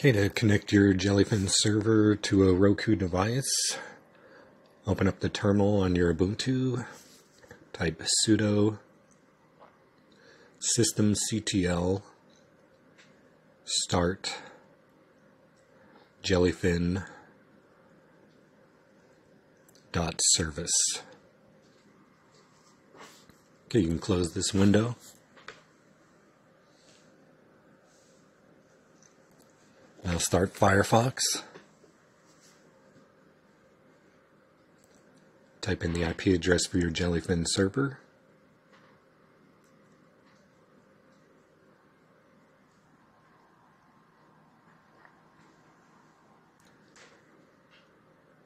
Okay, to connect your Jellyfin server to a Roku device, open up the terminal on your Ubuntu, type sudo systemctl start jellyfin dot service. Okay, you can close this window. Start Firefox. Type in the IP address for your Jellyfin server.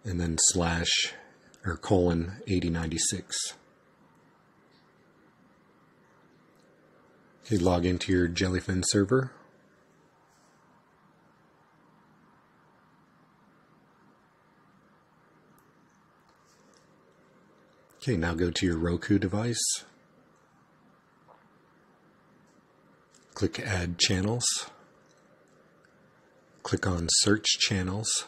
And then slash or colon 8096. Okay, log into your Jellyfin server. Okay, now go to your Roku device. Click Add Channels. Click on Search Channels.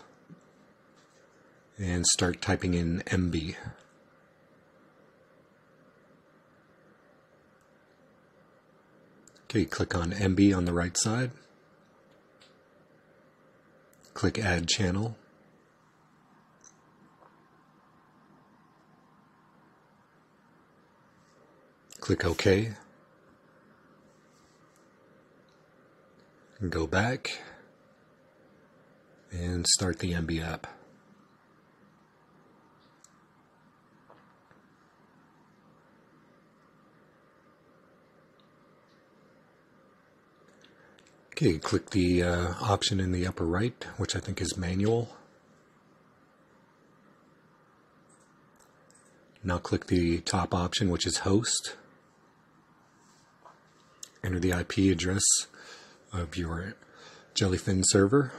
And start typing in Emby. Okay, click on Emby on the right side. Click Add Channel. Click OK. Go back and start the Emby app. Okay, click the uh, option in the upper right, which I think is manual. Now click the top option, which is host enter the IP address of your Jellyfin server.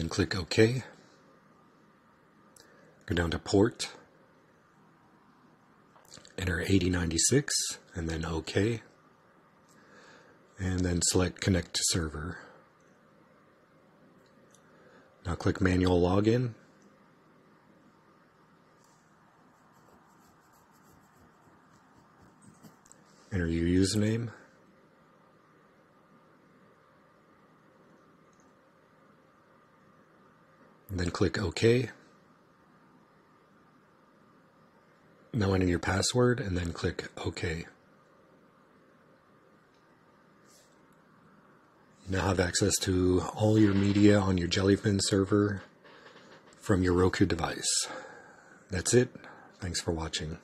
Then click OK. Go down to port. Enter 8096 and then OK. And then select connect to server. Now click manual login. Enter your username. And then click OK. Now enter your password and then click OK. You now have access to all your media on your Jellyfin server from your Roku device. That's it. Thanks for watching.